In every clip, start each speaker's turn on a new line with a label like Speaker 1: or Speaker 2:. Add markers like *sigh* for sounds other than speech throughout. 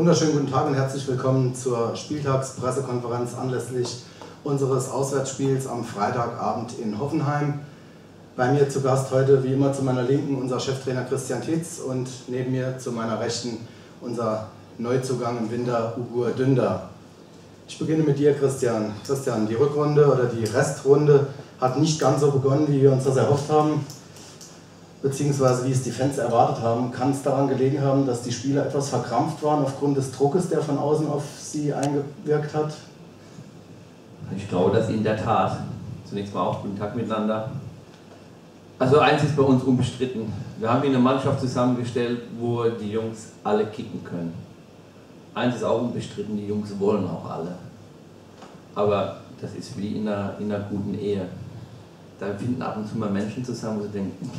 Speaker 1: Wunderschönen guten Tag und herzlich willkommen zur Spieltagspressekonferenz anlässlich unseres Auswärtsspiels am Freitagabend in Hoffenheim. Bei mir zu Gast heute wie immer zu meiner Linken unser Cheftrainer Christian Titz und neben mir zu meiner Rechten unser Neuzugang im Winter Ugur Dünder. Ich beginne mit dir Christian. Christian, die Rückrunde oder die Restrunde hat nicht ganz so begonnen, wie wir uns das erhofft haben beziehungsweise wie es die Fans erwartet haben, kann es daran gelegen haben, dass die Spieler etwas verkrampft waren aufgrund des Druckes, der von außen auf sie eingewirkt hat?
Speaker 2: Ich glaube, dass in der Tat. Zunächst mal auch guten Tag miteinander. Also eins ist bei uns unbestritten. Wir haben hier eine Mannschaft zusammengestellt, wo die Jungs alle kicken können. Eins ist auch unbestritten, die Jungs wollen auch alle. Aber das ist wie in einer, in einer guten Ehe. Da finden ab und zu mal Menschen zusammen, wo sie denken,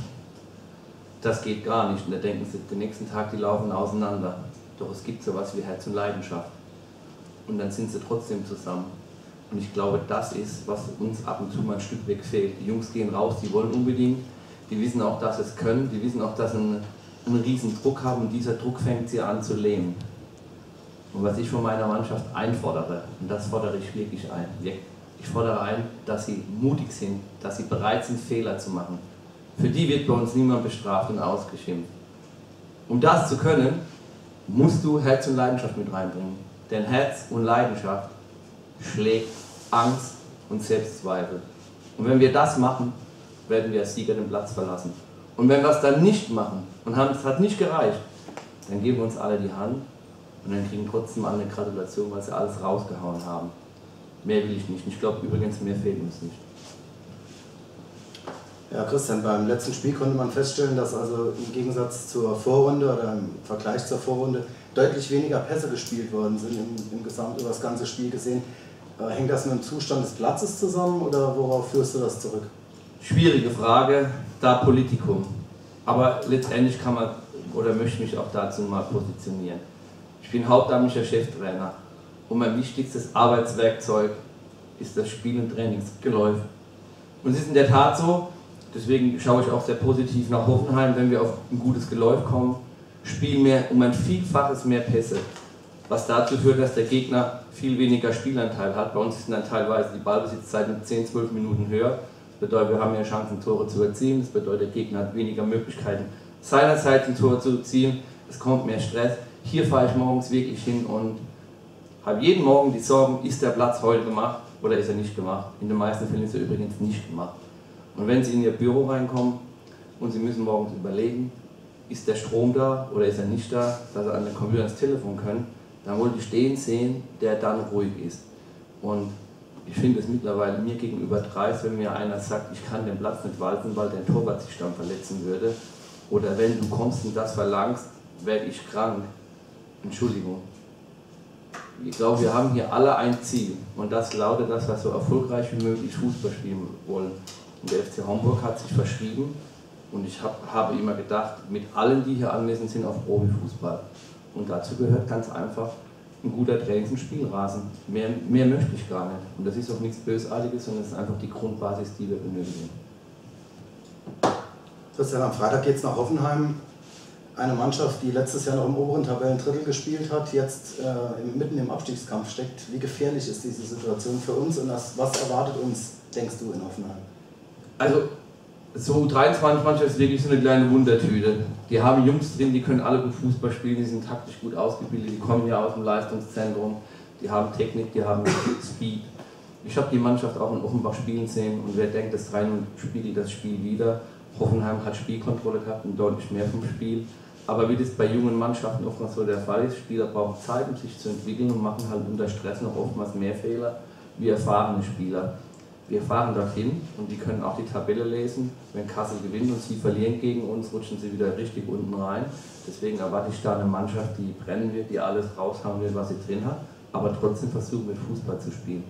Speaker 2: das geht gar nicht. Und da denken sie den nächsten Tag, die laufen auseinander. Doch es gibt sowas wie Herz und Leidenschaft. Und dann sind sie trotzdem zusammen. Und ich glaube, das ist, was uns ab und zu mal ein Stück weg fehlt. Die Jungs gehen raus, die wollen unbedingt, die wissen auch, dass sie es können, die wissen auch, dass sie einen, einen riesen Druck haben und dieser Druck fängt sie an zu lähmen. Und was ich von meiner Mannschaft einfordere, und das fordere ich wirklich ein, ich fordere ein, dass sie mutig sind, dass sie bereit sind, Fehler zu machen, für die wird bei uns niemand bestraft und ausgeschimpft. Um das zu können, musst du Herz und Leidenschaft mit reinbringen. Denn Herz und Leidenschaft schlägt Angst und Selbstzweifel. Und wenn wir das machen, werden wir als Sieger den Platz verlassen. Und wenn wir es dann nicht machen und es hat nicht gereicht, dann geben wir uns alle die Hand und dann kriegen trotzdem alle eine Gratulation, weil sie alles rausgehauen haben. Mehr will ich nicht. Ich glaube übrigens, mehr fehlt uns nicht.
Speaker 1: Ja, Christian, beim letzten Spiel konnte man feststellen, dass also im Gegensatz zur Vorrunde oder im Vergleich zur Vorrunde deutlich weniger Pässe gespielt worden sind im, im Gesamt über das ganze Spiel gesehen. Äh, hängt das mit dem Zustand des Platzes zusammen oder worauf führst du das zurück?
Speaker 2: Schwierige Frage, da Politikum. Aber letztendlich kann man oder möchte mich auch dazu mal positionieren. Ich bin hauptamtlicher Cheftrainer und mein wichtigstes Arbeitswerkzeug ist das Spiel- und Trainingsgeläuf. Und es ist in der Tat so, Deswegen schaue ich auch sehr positiv nach Hoffenheim, wenn wir auf ein gutes Geläuf kommen. Spielen mehr um ein Vielfaches mehr Pässe, was dazu führt, dass der Gegner viel weniger Spielanteil hat. Bei uns ist dann teilweise die Ballbesitzzeit 10, 12 Minuten höher. Das bedeutet, wir haben mehr Chancen, Tore zu erzielen. Das bedeutet, der Gegner hat weniger Möglichkeiten, seinerseits ein Tor zu erzielen. Es kommt mehr Stress. Hier fahre ich morgens wirklich hin und habe jeden Morgen die Sorgen, ist der Platz heute gemacht oder ist er nicht gemacht. In den meisten Fällen ist er übrigens nicht gemacht. Und wenn Sie in Ihr Büro reinkommen und Sie müssen morgens überlegen, ist der Strom da oder ist er nicht da, dass Sie an den Computer ans Telefon können, dann wollte ich den sehen, der dann ruhig ist. Und ich finde es mittlerweile mir gegenüber dreist, wenn mir einer sagt, ich kann den Platz nicht walten, weil der Torwart sich dann verletzen würde. Oder wenn du kommst und das verlangst, werde ich krank. Entschuldigung. Ich glaube, wir haben hier alle ein Ziel und das lautet, dass wir so erfolgreich wie möglich Fußball spielen wollen. Und der FC Homburg hat sich verschrieben und ich hab, habe immer gedacht, mit allen, die hier anwesend sind, auf Profifußball. Und dazu gehört ganz einfach ein guter Trainings- und Spielrasen. Mehr, mehr möchte ich gar nicht. Und das ist auch nichts Bösartiges, sondern es ist einfach die Grundbasis, die wir benötigen.
Speaker 1: Christian, am Freitag geht es nach Hoffenheim. Eine Mannschaft, die letztes Jahr noch im oberen Tabellendrittel gespielt hat, jetzt äh, mitten im Abstiegskampf steckt. Wie gefährlich ist diese Situation für uns und das, was erwartet uns, denkst du, in Hoffenheim?
Speaker 2: Also so 23 Mannschaft ist wirklich so eine kleine Wundertüte. Die haben Jungs drin, die können alle gut Fußball spielen, die sind taktisch gut ausgebildet, die kommen ja aus dem Leistungszentrum, die haben Technik, die haben *coughs* Speed. Ich habe die Mannschaft auch in Offenbach spielen sehen und wer denkt, das 3 spielt das Spiel wieder. Hoffenheim hat Spielkontrolle gehabt und deutlich mehr vom Spiel. Aber wie das bei jungen Mannschaften oftmals so der Fall ist, Spieler brauchen Zeit, um sich zu entwickeln und machen halt unter Stress noch oftmals mehr Fehler wie erfahrene Spieler. Wir fahren dorthin und die können auch die Tabelle lesen. Wenn Kassel gewinnt und sie verlieren gegen uns, rutschen sie wieder richtig unten rein. Deswegen erwarte ich da eine Mannschaft, die brennen wird, die alles raushauen wird, was sie drin hat, aber trotzdem versuchen mit Fußball zu spielen.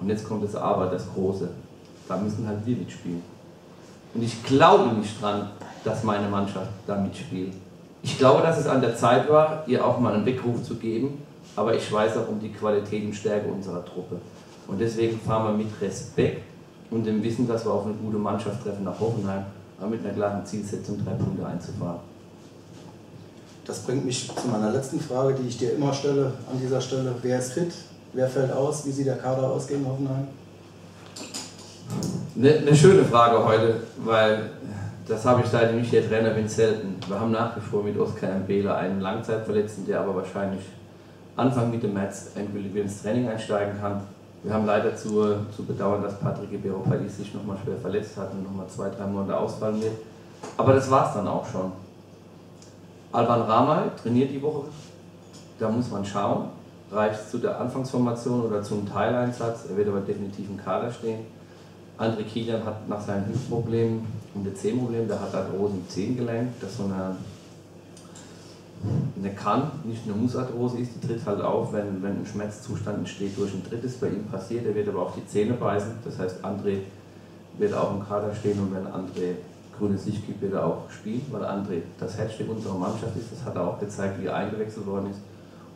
Speaker 2: Und jetzt kommt das Aber, das Große. Da müssen halt wir mitspielen. Und ich glaube nicht dran, dass meine Mannschaft da mitspielt. Ich glaube, dass es an der Zeit war, ihr auch mal einen Weckruf zu geben, aber ich weiß auch um die Qualität und Stärke unserer Truppe. Und deswegen fahren wir mit Respekt und dem Wissen, dass wir auf eine gute Mannschaft treffen nach Hoffenheim, aber mit einer klaren Zielsetzung, drei Punkte einzufahren.
Speaker 1: Das bringt mich zu meiner letzten Frage, die ich dir immer stelle an dieser Stelle. Wer ist fit? Wer fällt aus? Wie sieht der Kader aus gegen Hoffenheim?
Speaker 2: Eine, eine schöne Frage heute, weil das habe ich leider nicht, der Trainer bin selten. Wir haben nach wie vor mit Oskar Mbele einen Langzeitverletzten, der aber wahrscheinlich Anfang Mitte März endgültig ins Training einsteigen kann. Wir haben leider zu, zu bedauern, dass Patrick Ibero-Palis sich nochmal schwer verletzt hat und nochmal zwei, drei Monate ausfallen wird. Aber das war es dann auch schon. Alban Ramay trainiert die Woche. Da muss man schauen. Reicht es zu der Anfangsformation oder zum Teileinsatz? Er wird aber definitiv im Kader stehen. André Kilian hat nach seinen Hüftproblemen und dem Zehenproblem, der hat Arthrose im Zehengelenk, das so eine, eine kann, nicht eine Musarthrose ist, die tritt halt auf, wenn, wenn ein Schmerzzustand entsteht durch ein drittes bei ihm passiert, er wird aber auf die Zähne beißen, das heißt André wird auch im Kader stehen und wenn André grünes Licht gibt, wird er auch spielen, weil André das Herzstück unserer Mannschaft ist, das hat er auch gezeigt, wie er eingewechselt worden ist.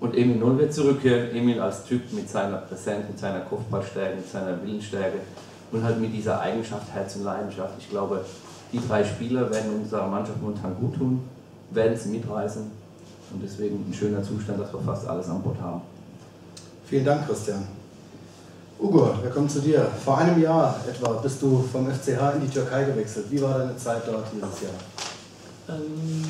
Speaker 2: Und Emil Null wird zurückkehren, Emil als Typ mit seiner Präsenz, mit seiner Kopfballstärke, mit seiner Willensstärke, und halt mit dieser Eigenschaft Herz und Leidenschaft. Ich glaube, die drei Spieler werden unserer Mannschaft momentan gut tun, werden sie mitreißen und deswegen ein schöner Zustand, dass wir fast alles an Bord haben.
Speaker 1: Vielen Dank, Christian. Ugo, wir kommen zu dir. Vor einem Jahr etwa bist du vom FCH in die Türkei gewechselt. Wie war deine Zeit dort dieses Jahr?
Speaker 3: Ähm,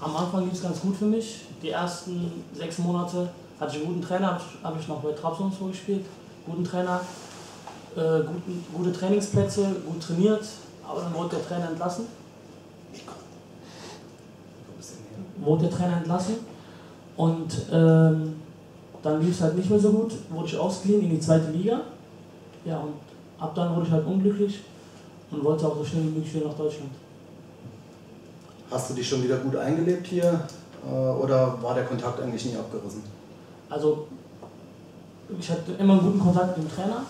Speaker 3: am Anfang lief es ganz gut für mich. Die ersten sechs Monate hatte ich einen guten Trainer, habe ich, hab ich noch bei Trabzonspor gespielt. Guten Trainer, äh, guten, gute Trainingsplätze, gut trainiert, aber dann wurde der Trainer entlassen. Wurde der Trainer entlassen und ähm, dann lief es halt nicht mehr so gut, wurde ich ausgeliehen in die zweite Liga. Ja, und ab dann wurde ich halt unglücklich und wollte auch so schnell wie möglich wieder nach Deutschland.
Speaker 1: Hast du dich schon wieder gut eingelebt hier äh, oder war der Kontakt eigentlich nie abgerissen?
Speaker 3: Also, ich hatte immer einen guten Kontakt mit dem Trainer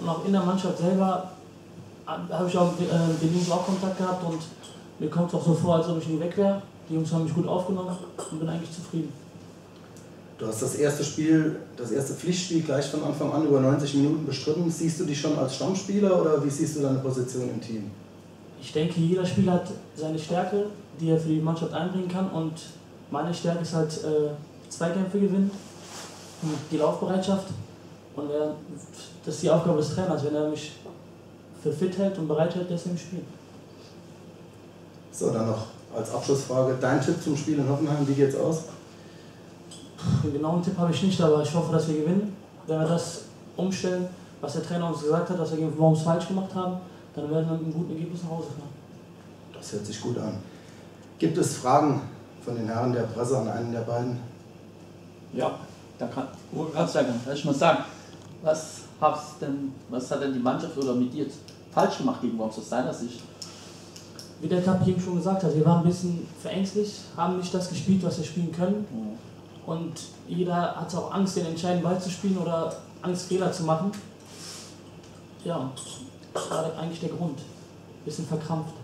Speaker 3: und auch in der Mannschaft selber habe ich auch mit äh, den Jungs auch Kontakt gehabt und mir kommt es auch so vor, als ob ich nie weg wäre. Die Jungs haben mich gut aufgenommen und bin eigentlich zufrieden.
Speaker 1: Du hast das erste Spiel, das erste Pflichtspiel gleich von Anfang an über 90 Minuten bestritten. Siehst du dich schon als Stammspieler oder wie siehst du deine Position im Team?
Speaker 3: Ich denke, jeder Spieler hat seine Stärke, die er für die Mannschaft einbringen kann und meine Stärke ist halt äh, Zweikämpfe gewinnen und die Laufbereitschaft. Und er, das ist die Aufgabe des Trainers, wenn er mich für fit hält und bereit hält, deswegen spielen.
Speaker 1: So, dann noch als Abschlussfrage dein Tipp zum Spiel in Hoffenheim, wie geht's aus?
Speaker 3: Den genauen Tipp habe ich nicht, aber ich hoffe, dass wir gewinnen. Wenn wir das umstellen, was der Trainer uns gesagt hat, dass wir gegen Worms falsch gemacht haben, dann werden wir mit einem guten Ergebnis nach Hause fahren.
Speaker 1: Das hört sich gut an. Gibt es Fragen von den Herren der Presse an einen der beiden?
Speaker 4: Ja, da kann, kannst du ja kann ich mal sagen, was, denn, was hat denn die Mannschaft oder mit dir falsch gemacht gegen Worms aus deiner Sicht?
Speaker 3: Wie der Kapitän schon gesagt hat, wir waren ein bisschen verängstigt, haben nicht das gespielt, was wir spielen können. Und jeder hatte auch Angst, den entscheidenden Ball zu spielen oder Angst, Fehler zu machen. Ja, das war eigentlich der Grund. Bisschen verkrampft.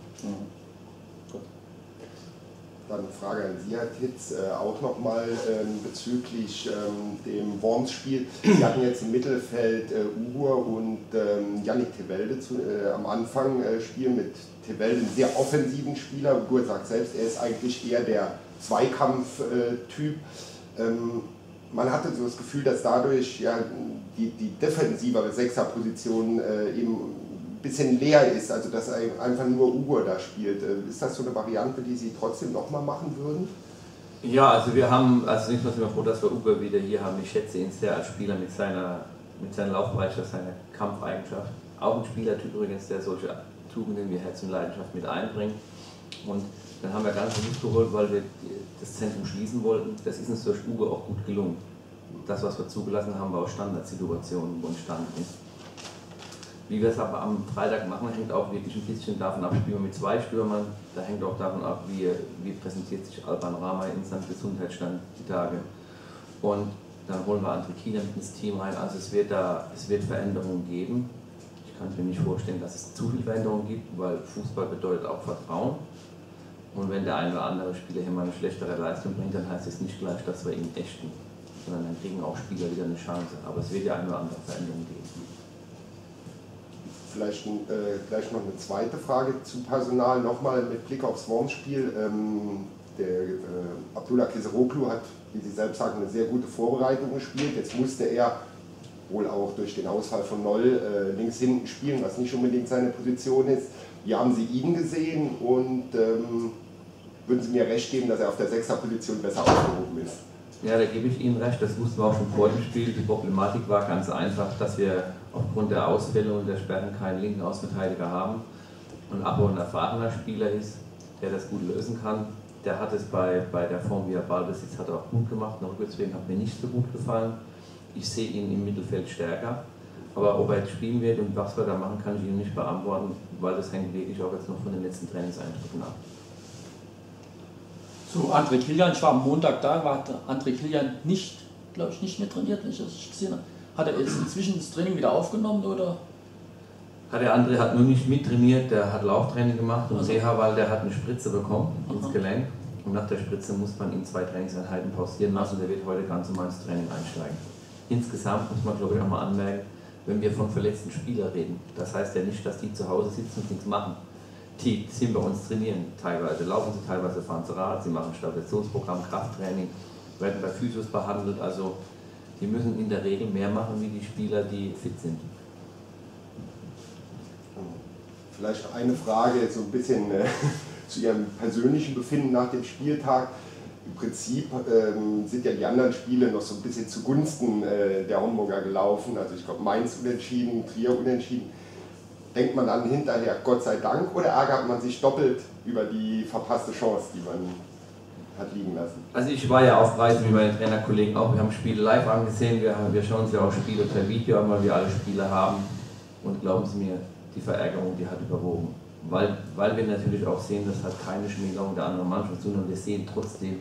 Speaker 5: Dann eine Frage an Sie, Herr Titz, äh, auch nochmal ähm, bezüglich ähm, dem Worms-Spiel. Sie hatten jetzt im Mittelfeld äh, Ugur und ähm, Yannick Tevelde zu, äh, am Anfang äh, spielen mit Tevelde, einen sehr offensiven Spieler. Ugur sagt selbst, er ist eigentlich eher der Zweikampf-Typ. Ähm, man hatte so das Gefühl, dass dadurch ja, die, die defensivere Sechserposition äh, eben bisschen leer ist, also dass einfach nur Ugo da spielt. Äh, ist das so eine Variante, die Sie trotzdem nochmal machen würden?
Speaker 2: Ja, also wir haben, also nicht nur sind wir froh, dass wir Ugo wieder hier haben. Ich schätze ihn sehr als Spieler mit seiner, mit seiner Laufbereitschaft, seiner Kampfeigenschaft. Auch ein Spielertyp übrigens, der solche Tugenden wie Herz und Leidenschaft mit einbringt. Und dann haben wir ganz Luft geholt, weil wir das Zentrum schließen wollten. Das ist uns durch Ugo auch gut gelungen. Das, was wir zugelassen haben, war auch Standardsituationen, wo entstanden ist. Wie wir es aber am Freitag machen, hängt auch wirklich ein bisschen davon ab, spielen wir mit zwei Stürmern, da hängt auch davon ab, wie, wie präsentiert sich Alban Rama in seinem Gesundheitsstand die Tage. Und dann holen wir andere Kieler mit ins Team rein. Also es wird da es wird Veränderungen geben. Ich kann mir nicht vorstellen, dass es zu viel Veränderungen gibt, weil Fußball bedeutet auch Vertrauen. Und wenn der eine oder andere Spieler hier mal eine schlechtere Leistung bringt, dann heißt es nicht gleich, dass wir ihn ächten, sondern dann kriegen auch Spieler wieder eine Chance. Aber es wird ja eine oder andere Veränderung geben.
Speaker 5: Vielleicht äh, gleich noch eine zweite Frage zum Personal, nochmal mit Blick aufs Worms-Spiel. Ähm, der äh, Abdullah Kiseroglu hat, wie Sie selbst sagen, eine sehr gute Vorbereitung gespielt. Jetzt musste er wohl auch durch den Ausfall von Noll äh, links hinten spielen, was nicht unbedingt seine Position ist. Wie haben Sie ihn gesehen und ähm, würden Sie mir recht geben, dass er auf der Sechser-Position besser aufgehoben ist?
Speaker 2: Ja, da gebe ich Ihnen recht, das wussten wir auch schon vor dem Spiel. Die Problematik war ganz einfach, dass wir aufgrund der Ausfälle und der Sperren keinen linken Außenverteidiger haben und Abo ein erfahrener Spieler ist, der das gut lösen kann. Der hat es bei, bei der Form, wie er Ball besitzt, hat auch gut gemacht. Noch deswegen hat mir nicht so gut gefallen. Ich sehe ihn im Mittelfeld stärker. Aber ob er jetzt spielen wird und was wir da machen, kann ich Ihnen nicht beantworten, weil das hängt wirklich auch jetzt noch von den letzten Trainingseindrücken ab.
Speaker 4: Zu André Kilian, ich war am Montag da, war André Kilian nicht, glaube ich, nicht mehr trainiert, wenn ich das gesehen habe. Hat er jetzt inzwischen das Training wieder aufgenommen oder?
Speaker 2: Hat der André hat nur nicht mittrainiert, der hat Lauftraining gemacht und
Speaker 4: Also.
Speaker 2: Weil der hat eine Spritze bekommen
Speaker 4: Aha.
Speaker 2: ins Gelenk. Und nach der Spritze muss man ihn zwei Trainingseinheiten pausieren lassen. Der wird heute ganz normal ins Training einsteigen. Insgesamt muss man, glaube ich, auch mal anmerken, wenn wir von verletzten Spielern reden, das heißt ja nicht, dass die zu Hause sitzen und nichts machen. Die sind bei uns trainieren. Teilweise laufen sie, teilweise fahren sie Rad, sie machen Stabilisationsprogramm, Krafttraining, werden bei Physios behandelt. Also die müssen in der Regel mehr machen wie die Spieler, die fit sind.
Speaker 5: Vielleicht eine Frage so ein bisschen äh, *laughs* zu Ihrem persönlichen Befinden nach dem Spieltag. Im Prinzip ähm, sind ja die anderen Spiele noch so ein bisschen zugunsten äh, der Homburger gelaufen. Also ich glaube Mainz unentschieden, Trier unentschieden. Denkt man dann hinterher Gott sei Dank oder ärgert man sich doppelt über die verpasste Chance, die man hat liegen lassen?
Speaker 2: Also ich war ja auf Reisen wie meine Trainerkollegen auch. Wir haben Spiele live angesehen, wir, haben, wir schauen uns ja auch Spiele per Video an, weil wir alle Spiele haben. Und glauben Sie mir, die Verärgerung, die hat überwogen. Weil, weil wir natürlich auch sehen, das hat keine Schmälerung der anderen Mannschaft zu tun und wir sehen trotzdem,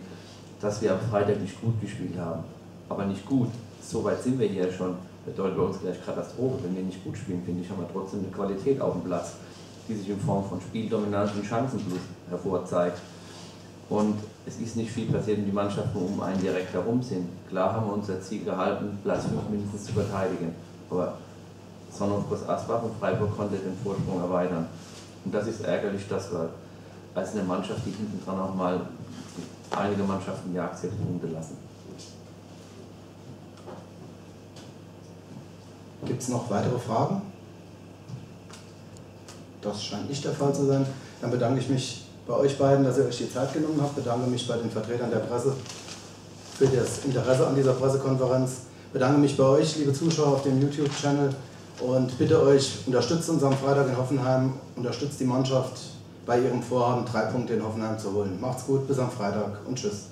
Speaker 2: dass wir am Freitag nicht gut gespielt haben. Aber nicht gut, so weit sind wir hier schon. Bedeutet bei uns gleich Katastrophe. Wenn wir nicht gut spielen, finde ich, haben wir trotzdem eine Qualität auf dem Platz, die sich in Form von Spieldominanz und Chancenplus hervorzeigt. Und es ist nicht viel passiert und die Mannschaften um einen direkt herum sind. Klar haben wir unser Ziel gehalten, Platz 5 mindestens zu verteidigen. Aber Sonnenfrost Asbach und Freiburg konnte den Vorsprung erweitern. Und das ist ärgerlich, dass wir als eine Mannschaft, die hinten dran auch mal einige Mannschaften sehr Punkte lassen.
Speaker 1: Gibt es noch weitere Fragen? Das scheint nicht der Fall zu sein. Dann bedanke ich mich bei euch beiden, dass ihr euch die Zeit genommen habt. Bedanke mich bei den Vertretern der Presse für das Interesse an dieser Pressekonferenz. Bedanke mich bei euch, liebe Zuschauer auf dem YouTube-Channel und bitte euch, unterstützt uns am Freitag in Hoffenheim, unterstützt die Mannschaft bei ihrem Vorhaben, drei Punkte in Hoffenheim zu holen. Macht's gut, bis am Freitag und tschüss.